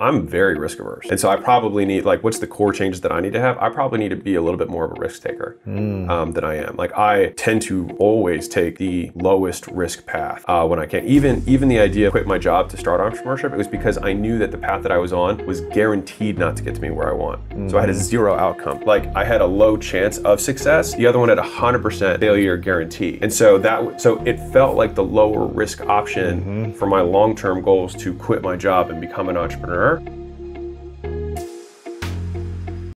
I'm very risk averse. And so I probably need, like, what's the core changes that I need to have? I probably need to be a little bit more of a risk taker um, than I am. Like, I tend to always take the lowest risk path uh, when I can. Even, even the idea of quit my job to start entrepreneurship, it was because I knew that the path that I was on was guaranteed not to get to me where I want. So I had a zero outcome. Like, I had a low chance of success. The other one had a 100% failure guarantee. And so that, so it felt like the lower risk option for my long term goals to quit my job and become an entrepreneur her.